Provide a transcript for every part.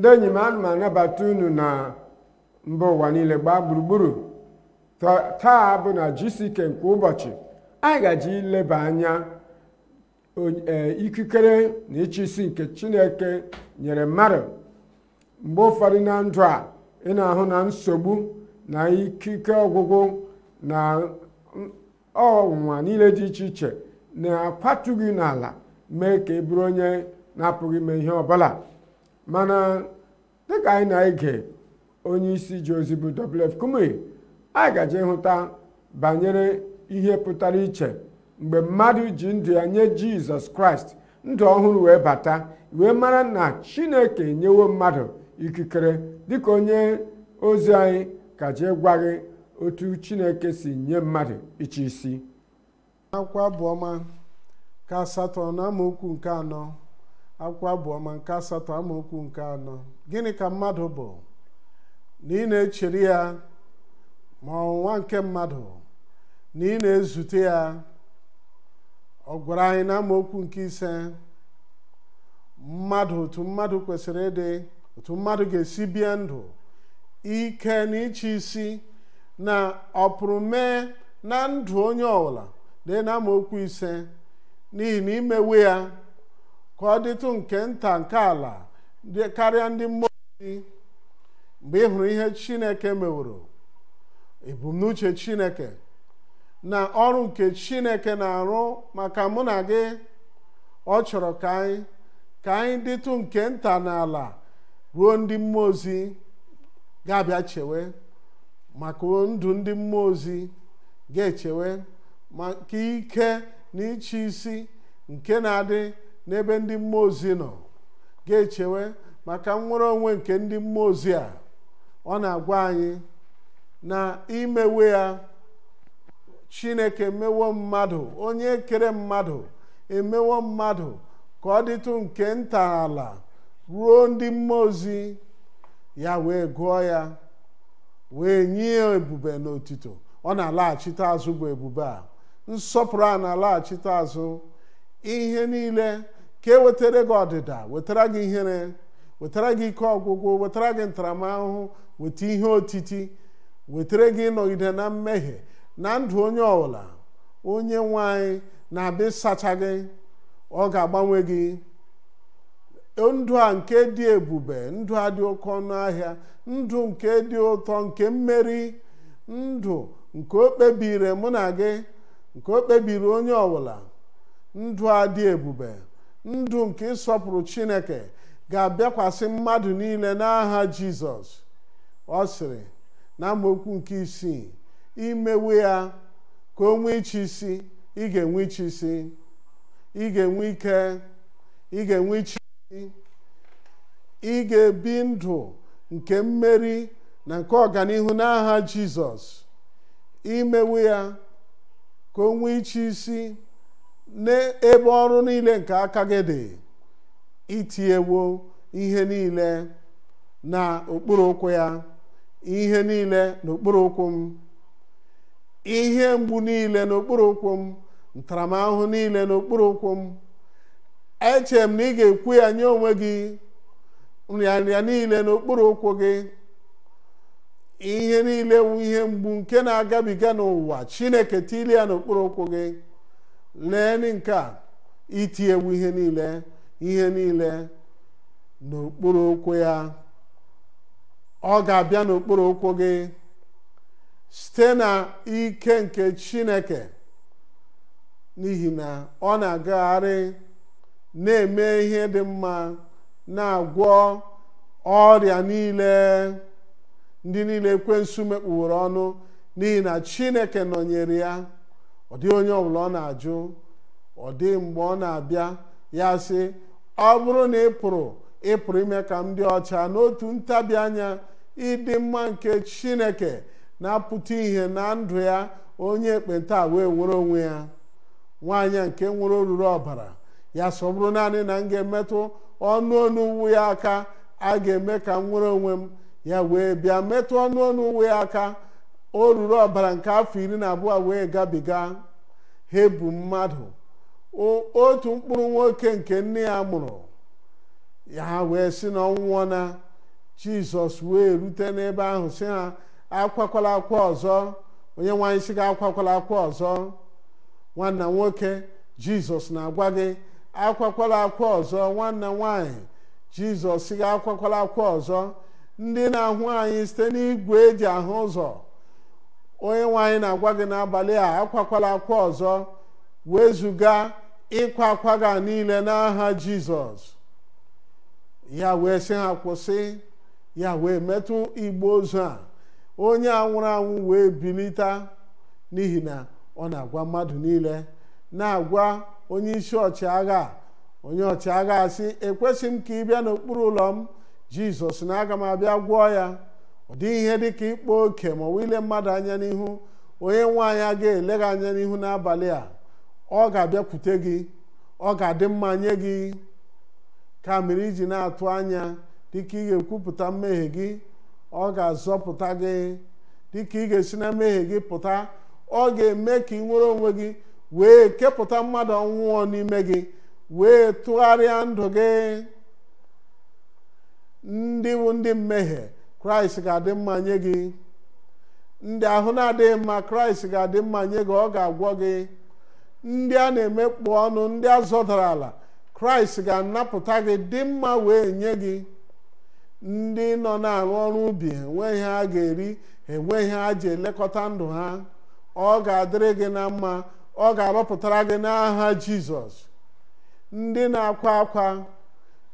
ndị enyi m ana m anabata unu na mba ụwa niile gbaa gburugburu. Ta- taa bụ na jisike nke ụbọchị anyị gaji ileba anya ee, ikikere na ịchịisi nke chineke nyere mmadụ. Mgbe ụfọdụ na ndụ a ị na-ahụ na nsogbu na ikike ọgwụgwụ na ọnwụnwa niile dị iche iche na-akwatu gị n'ala mee ka ị bụrụ onye na-apụghị ime ihe ọbụla. Mana dịka anyị na-ege onye isi ji ozi bụ WF Kumuyi anyị gaje ịhụta banyere ihe pụtara iche mgbe mmadụ ji ndụ ya nye jizọs kraịst ndụ ọhụrụ wee bata wee mara na chineke nyewo mmadụ ikikere. Dịka onye ozi anyị ka jee gwa gị otu chineke si nye mmadụ ịchị isi. Akwụkwọ abụọma nke asatọ na amaokwu nke anọ. Akwụkwọ abụọma nke asatọ amaokwu nke anọ. Gịnị ka mmadụ bụ? Na ị na-echere ya ma ọnwụnwa nke mmadụ na ị na-ezute ya ọ gwara anyị na amaokwu nke ise mmadụ otu mmadụ kwesịrị ịdị otu mmadụ ga-esi bie ndụ ike na ịchị isi na ọ pụrụ mee na ndụ onye ọbụla. Dị na amaokwu ise n'ihi na imewe ya ka ọ dịtụ nke nta nke ala. Karịa ndị mmụọ mgbe ị hụrụ ihe chineke meworo ebumnuche chineke na ọrụ nke chineke na-arụ maka mụ na gị ọ chọrọ ka anyị ka anyị dịtụ nke nta n'ala ruo ndị mmụọ ozi ga-abịa chewe maka ndụ ndị mmụọ ozi ga-echewe maka ike na ịchị isi nke na-adị n'ebe ndị mmụọ ozi nọ. Ga-echewe maka nnwere onwe nke ndị mmụọ ozi a ọ na-agwa anyị na imewe ya chineke emewo mmadụ onye kere mmadụ emewo mmadụ ka ọ dịtụ nke nta ala ruo ndị mmụọ ozi ya wee gụọ ya wee nye ebube na otito ọ na-alaghachite azụ bụ ebube a. Nsọpụrụ a na-alaghachite azụ ihe niile ka e wetara gị ọdịda wetara gị ihere wetara gị ike ọgwụgwụ wetara gị ntaramahụhụ weta ihe otiti wetara gị ịnọgide na mmehie na ndụ onye ọbụla onye nwe anyị na-abịa ịsacha gị ọ ga-agbanwe gị. Ndụ a nke dị ebube ndụ a dị oke ọnụ ahịa ndụ nke dị ụtọ nke mmeri ndụ nke o kpebiri mụ na gị nke o kpebiri onye ọbụla ndụ a dị ebube. Ndụ nke ịsọpụrụ chineke ga-abịakwasị mmadụ niile n'aha jizọs. Ọ sịrị na amaokwu nke isii imewe ya ka o nwee iche isi ị ga-enwe iche isi ị ga-enwe ike ị ga-enwe iche isi ị ga-ebi ndụ nke mmeri na nke ọganihu n'aha jizọs. Imewe ya ka o nwee iche isi n'ebe ọrụ niile nke aka gị dị itinyewo ihe niile na okpuru ụkwụ ya ihe niile n'okpuru ụkwụ m ihe mgbu niile n'okpuru ụkwụ m ntaramahụhụ niile n'okpuru ụkwụ m. Echere m na ị ga-ekwu ya nye onwe gị nrịanrịa niile n'okpuru ụkwụ gị. Ihe niile wu ihe mgbu nke na-agabiga n'ụwa chineke tili ya n'okpuru ụkwụ gị. Lee nke a. Itinyewu ihe niile ihe niile n'okpuru ụkwụ ya. Ọ ga-abịa n'okpuru ụkwụ gị site na ike nke chineke. N'ihi na ọ na-agagharị na-eme ihe dị mma na-agwọ ọrịa niile. Ndị niile ekwensu mekpuworo ọnụ n'ihi na chineke nọnyere ya. Ọ dịghị onye ọbụla ọ na-ajụ ọ dịghị mgbe ọ na-abịa ya sị ọ bụrụ na ị pụrụ ị pụrụ ime ka m dị ọcha n'otu ntabi anya ịdị mma nke chineke na-apụta ihe na ndụ ya onye ekpenta wee nwere onwe ya. Nwaanyị nke nwere oruru ọbara ya sọ bụrụ naanị na m ga-emetụ ọnụ ọnụ uwe ya aka a ga-eme ka m nwere onwe m. Ya wee bịa metụ ọnụ ọnụ uwe ya aka o ruru ọbara nke afọ iri na abụọ wee gabiga ha ebu mmadụ. Otu mkpụrụ nwoke nke nne ya mụrụ ya wee si na ọnwụọ na jizọs wee rute n'ebe ahụ sị ha akwakwala akwa ọzọ. Onye nwaanyị sị gị akwakwala akwa ọzọ. Nwanna nwoke jizọs na-agwa gị akwakwala akwa ọzọ. Nwanna nwanyị jizọs sị gị akwakwala akwa ọzọ. Ndị na-ahụ anyị site n'igwe eji ahụ ụzọ onye nwaanyị na-agwa gị n'abalị a akwakwala akwa ọzọ wezụga ịkwa akwa gị niile n'aha jizọs. Ya wee sị ha kwụsị. Ya wee metụ igbe ozu a. Onye a nwụrụ anwụ wee bilite n'ihi na ọ na-agwa mmadụ niile na-agwa onye isi ọchịagha onye ọchịagha sị ekwesị m ka ị bịa n'okpuru ụlọ m jizọs na aga m abịa gwọọ ya. Ọ dịghị ihe dị ka ịkpa oke ma ọ bụ ile mmadụ anya n'ihu onye nwaanyị a ga-ele gị anya n'ihu n'abalị a ọ ga-abịakwute gị ọ ga-adị mma nye gị. Ka mere iji na-atụ anya dịka ị ga-ekwupụta mmehie gị ọ ga-azọpụta gị. Dịka ị ga-esi na mmehie gị pụta ọ ga-eme ka ị nwere onwe gị wee kepụta mmadụ ọnwụọ n'ime gị wee tụgharịa ndụ gị. Ndị bụ ndị mmehie kraịst ga-adị mma nye gị. Ndị ahụ na-adịghị mma kraịst ga-adị mma nye gị ọ ga-agwọ gị. Ndị a na-emekpu ọnụ ndị a zọdara ala kraịst ga-anapụta gị dị mma wee nye gị. Ndị nọ na-arụ ọrụ ubi enweghị ha ga-eri enweghị ha ji elekọta ndụ ha. Ọ ga-adịrị gị na mma ọ ga-arọpụtara gị n'aha jizọs. Ndị na-akwa akwa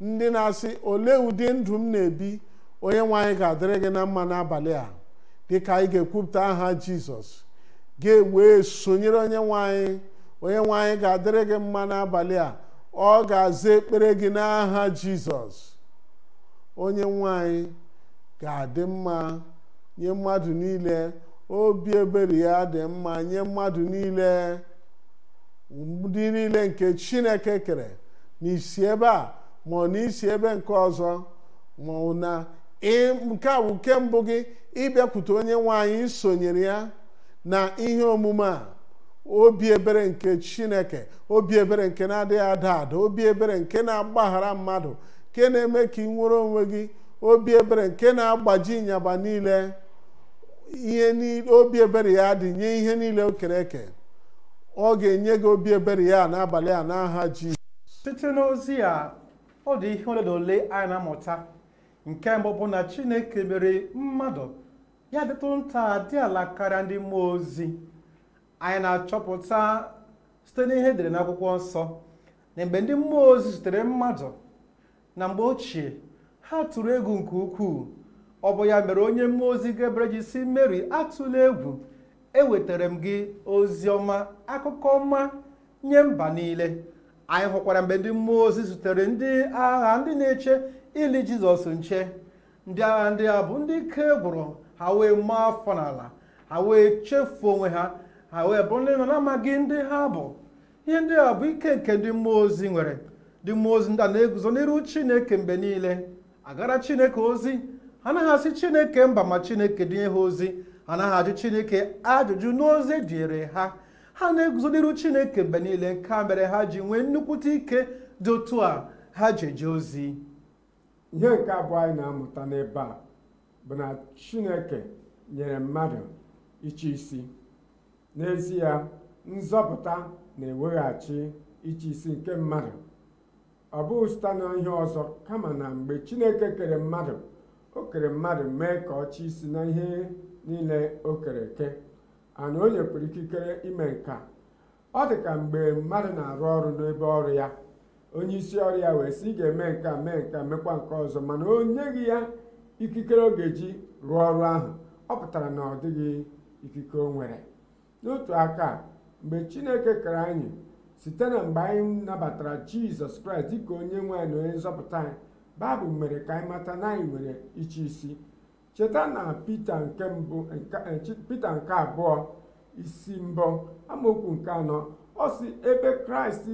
ndị na-asị olee ụdị ndụ m na-ebi? Onye nwaanyị ga-adịrị gị na mma n'abalị a dịka anyị ga-ekwupụta aha jizọs. Ga-ewee sonyere onye nwaanyị. Onye nwaanyị ga-adịrị gị mma n'abalị a ọ ga-aza ekpere gị n'aha jizọs. Onye nwanyị ga-adị mma nye mmadụ niile. Obi ebere ya dị mma nye mmadụ niile. Ndị niile nke chineke kere n'isi ebe a ma ọ n'isi ebe nke ọzọ ma ọ na nke a bụ nke gị ịbịakwute onye nwanyị isonyere ya na ihe omume a. Obi ebere nke chineke obi ebere nke na-adịghị ada ada obi ebere nke na-agbaghara mmadụ nke na-eme ka ị nwere onwe gị obi ebere nke na-agbaji ịnyaba niile. Ihe obi ebere ya dị nye ihe niile o kere eke. Ọ ga-enye gị obi ebere ya n'abalị a n'aha Jizọs. Site n'ozi a ọ dị ihe ole na ole anyị na-amụta. Nke mbụ bụ na chineke mere mmadụ ya dịtụ nta dị ala karịa ndị mmụọ ozi. Anyị na-achọpụta site n'ihe edere n'akwụkwọ nsọ na mgbe ndị mmụọ ozi zutere mmadụ na mgbe ochie ha tụrụ egwu nke ukwuu. Ọ bụ ya mere onye mmụọ ozi Gabriel ji si Mary atụla egwu ewetara m gị ozi ọma akụkọ ọma nye mba niile. Anyị hụkwara mgbe ndị mmụọ ozi zutere ndị agha ndị na-eche ili Jizọs nche ndị agha ndị a bụ ndị ike gwụrụ ha wee maa afọ n'ala ha wee chefuo onwe ha ha wee bụrụ ndị nọ n'amaghị ndị ha bụ. Ihe ndị a bụ ike nke ndị mmụọ ozi nwere. Ndị mmụọ ozi ndị a na-eguzo n'iru Chineke mgbe niile agara Chineke ozi anaghị asị Chineke mba ma Chineke dinye ha ozi anaghị ajụ Chineke ajụjụ n'ozi dịrị ha. Ha na-eguzo n'iru Chineke mgbe niile nke mere ha ji nwee nnukwute ike dị otu a ha ji eje ozi. Ihe nke abụọ anyị na-amụta n'ebe a bụ na Chineke nyere mmadụ iche isi. N'ezie nzọpụta na-eweghachi iche isi nke mmadụ. Ọ bụghị site n'ihe ọzọ kama na mgbe Chineke kere mmadụ o kere mmadụ mee ka ọ chi isi na ihe niile o kere eke. Ana o nyekwara ikikere ime nka ọ dị ka mgbe mmadụ na-arụ ọrụ n'ebe ọrụ ya. Onye isi ọrụ ya wee sị ga-eme nke mee nke mekwa nke ọzọ. Mana o nyeghị ya ikikere ọ ga-eji rụọ ọrụ ahụ. Ọ pụtara na ọ dịghị ikike o nwere. N'otu aka mgbe Chineke kere anyị site na mgbe anyị nabatara Jizọs Kraịst dịka onye nwe na onye nzọpụta anyị baịbụl mere ka anyị mata na anyị nwere iche isi. Cheta na Pita nke mbụ Pita nke abụọ isi mbụ amaokwu nke anọ ọ si ebe Kraịst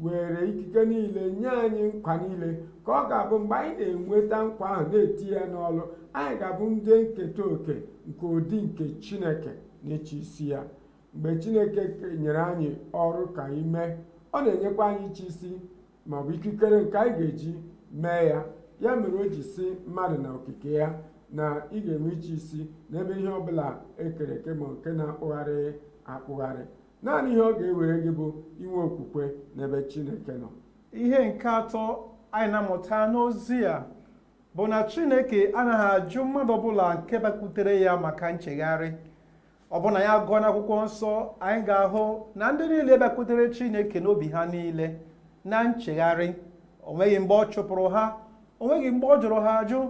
were ikike niile nye anyị nkwa niile ka ọ ga-abụ mgbe anyị na-enweta nkwa ahụ na-eti ya n'ọlụ anyị ga-abụ ndị nketa oke nke ụdị nke Chineke na-eche isi ya. Mgbe Chineke nyere anyị ọrụ ka anyị mee ọ na-enyekwa anyị iche isi maọbụ ikikere nke anyị ga-eji mee ya. Ya mere o ji si mmadụ na okike ya na ị ga-enwe iche isi n'ebe ihe ọbụla ekere eke ma nke na-akpụgharị akpụgharị. Naanị ihe ọ ga-ewere gị bụ inwe okwukwe n'ebe chineke nọ. Ihe nke atọ anyị na-amụta n'ozi a bụ na chineke anaghị ajụ mmadụ ọbụla nke bịakwutere ya maka nchegharị. Ọ bụ na ya gụọ n'akwụkwọ nsọ anyị ga-ahụ na ndị niile bịakwutere chineke n'obi ha niile na nchegharị. O nweghị mgbe ọ chụpụrụ ha o nweghị mgbe ọ jụrụ ha ajụ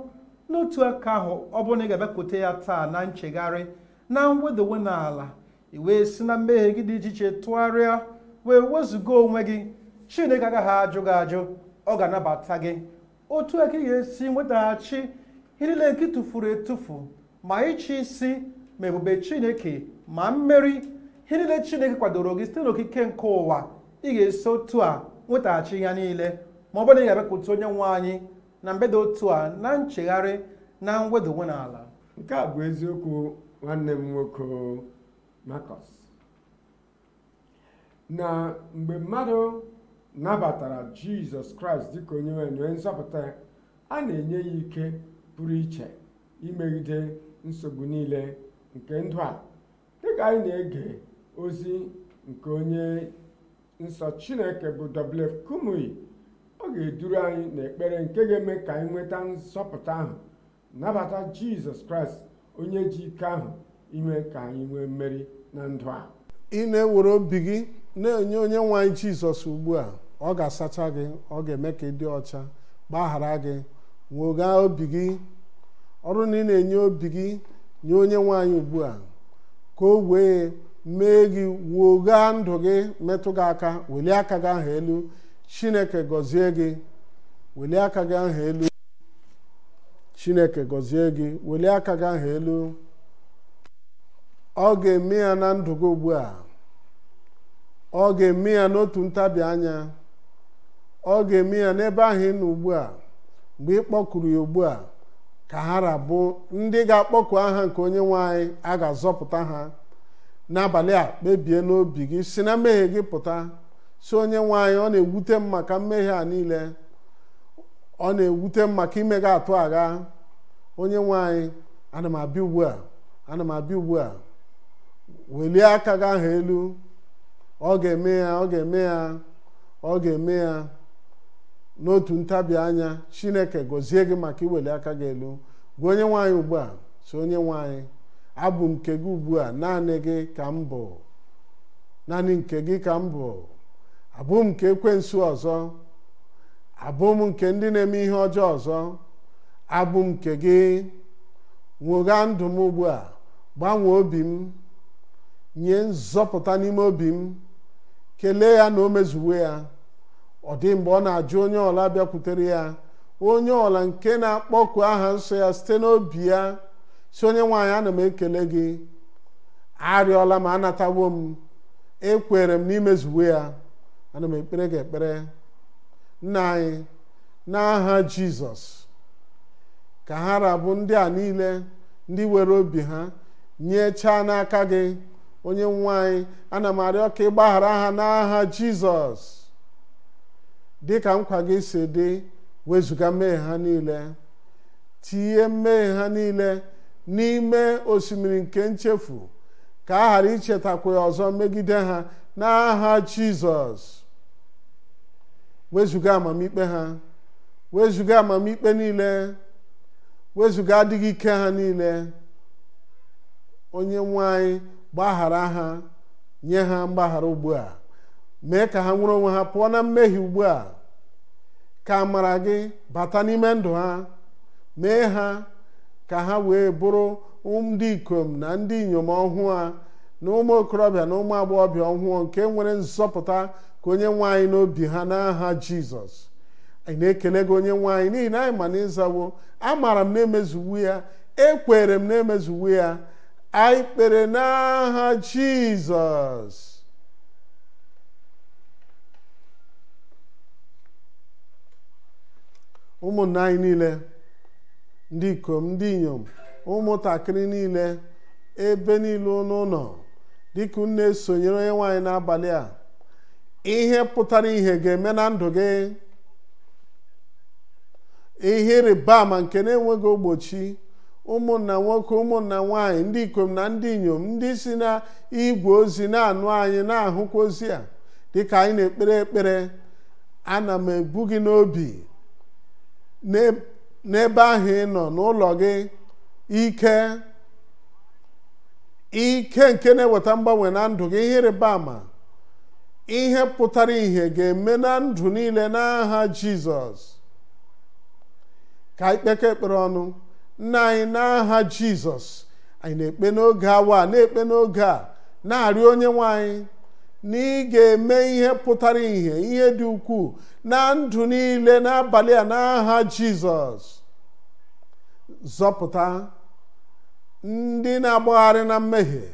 n'otu aka ahụ ọ bụrụ na ị ga-abịakwute ya taa na nchegharị na mwedo onwe n'ala i wee si na mmehie gị dị iche iche tụgharịa wee wezụga onwe gị. Chineke agaghị ajụ gị ajụ ọ ga-anabata gị. Otu aka ị ga-esi nwetaghachi ihe niile nke tụfuru etufu ma ịchị isi ma ebube chineke ma mmeri. Ihe niile chineke kwadoro gị site n'okike nke ụwa ị ga-esi otu a nwetaghachi ya niile. Ma ọ bụrụ na ị ga-abịakwute onye nwe anyị na mbedo otu a na nchegharị na mwedo onwe n'ala. Nke a bụ eziokwu nwanne m nwoke. Marcus na mgbe mmadụ nabatara jizọs kraịst dịka onye nwe onye nzọpụta a na-enye ya ike pụrụ iche imegide nsogbu niile nke ndụ a dịka anyị na-ege ozi nke onye nsọ chineke bụ W.F. Kumuyi ọ ga-eduru anyị n'ekpere nke ga-eme ka anyị nweta nzọpụta ahụ nabata jizọs kraịst onye ji ike ahụ ime ka anyị nwee mmeri na ndụ a. Ị na-ewere obi gị na-enye onye nwe anyị jizọs ugbu a ọ ga-asacha gị ọ ga-eme ka ị dị ọcha gbaghara gị nwoga obi gị. Ọrụ na ị na-enye obi gị nye onye nwe anyị ugbu a ka o wee mee gị woga ndụ gị metụ gị aka welie aka gị ahụ elu chineke gọzie gị welie aka gị ahụ elu chineke gọzie gị welie aka gị ahụ elu. Ọ ga-eme ya na ndụ gị ugbu a. Ọ ga-eme ya n'otu ntabi anya. Ọ ga-eme ya n'ebe ahụ ị nọ ugbu a. Mgbe ị kpọkuru ya ugbu a ka ha rabụ ndị ga-akpọku aha nke onye nwe anyị a ga-azọpụta ha. N'abalị a kpebie n'obi gị si na mmehie gị pụta. Si onye nwe anyị ọ na-ewute m maka mmehie a niile. Ọ na-ewute m maka ime gị atụ agha. Onye nwe anyị ana m abịa ugbu a. Ana m abịa ugbu a. welie aka gị ahụ elu. Ọ ga-eme ya ọ ga-eme ya ọ ga-eme ya. N'otu ntabi anya chineke gọzie gị maka iweli aka gị elu. Gwa onye nwaanyị ugbu a si onye nwaanyị abụ nke gị ugbu a naanị gị ka m bụ. Naanị nke gị ka m bụ. Abụ m nke ekwensu ọzọ. Abụ m nke ndị na-eme ihe ọjọọ ọzọ. Abụ m nke gị. Nwogha ndụ m ugbu a. Gbanwee obi m. nye nzọpụta n'ime obi m kelee ya na o mezuwe ya. Ọ dị mgbe ọ na-ajụ onye ọla bịakwutere ya onye ọla nke na-akpọku aha nsọ ya site n'obi ya si onye nwaanyị ana m ekele gị. Arịọla m anatawo m. Ekwere m n'imezuwe ya. Ana m ekpere gị ekpere. Nna anyị n'aha jizọs ka ha rabụ ndị a niile ndị were obi ha nyechaa n'aka gị. Onye nwe anyị ana m arịọ ka ị gbaghara ha n'aha jizọs. Dị ka nkwa gị si dị wezụga mmehie ha niile. Tinye mmehie ha niile n'ime osimiri nke nchefu ka a ghara ichetakwa ọzọ megide ha n'aha jizọs. Wezụga amamikpe ha. Wezụga amamikpe niile. Wezụga adịghị ike ha niile. Onye nwe anyị gbaghara ha nye ha mgbaghara ugbu a. Mee ka ha nwere onwe ha pụọ na mmehie ugbu a. Ka amara gị bata n'ime ndụ ha. Mee ha ka ha wee bụrụ ndị ikom na ndị inyom ọhụụ a na ụmụ okorobịa na ụmụ agbọghọbịa ọhụụ nke nwere nzọpụta ka onye nwe anyị n'obi ha n'aha jizọs. Anyị na-ekele gị onye nwe anyị n'ihi na anyị ma na ịzawo. Amaara m na-emezuwu ya. Ekwere m na-emezuwu ya. Anyị kpere n'aha jizọs ụmụnna anyị niile ndị ikom ndị inyom ụmụntakịrị niile ebe niile nọ dịka unu na-esonyere onye nwaanyị n'abalị a ihe pụtara ihe ga-eme na ndụ gị. Ihe ịrịba ama nke na-enweghị ogbochi ụmụnna nwoke ụmụnna nwanyị ndị ikom na ndị inyom ndị si na igwe ozi na-anụ anyị na-ahụkwa ozi a. Dịka anyị na-ekpere ekpere ana m ebu gị n'obi. N'e- n'ebe ahụ ị nọ n'ụlọ gị ike ike nke na-eweta mgbanwe na ndụ gị ihe ịrịba ama ihe pụtara ìhè ga-eme na ndụ niile n'aha jizọs. Ka anyị kpekọ ekpere ọnụ. Nna anyị n'aha jizọs anyị na-ekpe n'oge awa na-ekpe n'oge a na-arịọ onye nwe anyị na ị ga-eme ihe pụtara ìhè ihe dị ukwuu na ndụ niile n'abalị a n'aha jizọs. Zọpụta ndị na-agbagharị na mmehie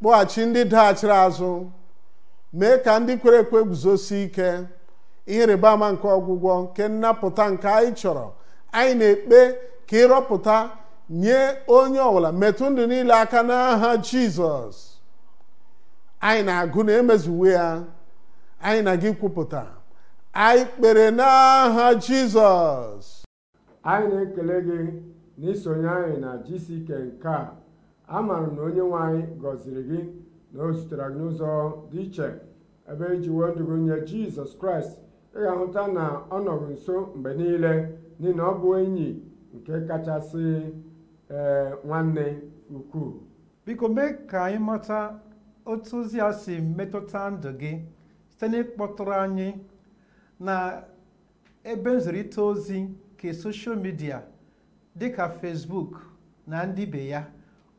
kpọghachi ndị daghachiri azụ mee ka ndị kwere ekwe guzosi ike. Ihe ịrịba ama nke ọgwụgwọ nke nnapụta nke anyị chọrọ anyị na-ekpe ka ịrọpụta nye onye ọbụla metụ ndụ niile aka n'aha jizọs. Anyị na-agụ na emezuwe ya. Anyị na gị kwupụta. Anyị kpere n'aha jizọs. Anyị na-ekele gị na isonye anyị na jisike nke a. Amaara m na onye nwe anyị gọziri gị na o zutere gị n'ụzọ dị iche ebe iji wee ndụ gị nye jizọs kraịst. Ị ga-ahụta na ọ nọghị nso mgbe niile n'ihi na ọ bụ enyi nke kachasị ee nwanne ukwuu biko mee ka anyị mata otu ozi a si metụta ndụ gị site n'ịkpọtụrụ anyị na ebe nzirịta ozi nke soshal midia dịka fesbuk na ndị be ya.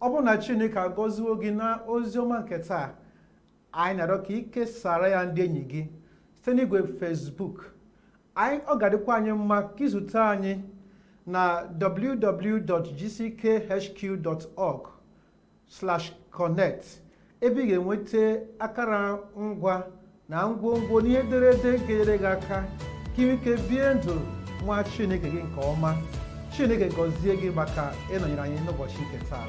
Ọ bụrụ na chineke agọziwo gị na ozi ọma nke taa anyị na-arịọ ka ikesara ya ndị enyi gị site n'igwe fesbuk ọ ga-adịkwa anyị mma ka izute anyị na www.gckhq.org slash connect. Ebe ị ga-enweta akara ngwa na ngwongwo n'ihe ederede ga-enyere gị aka ka ike bie ndụ nwa chineke gị nke ọma. Chineke gọzie gị maka ịnọnyere anyị n'ụbọchị nke taa.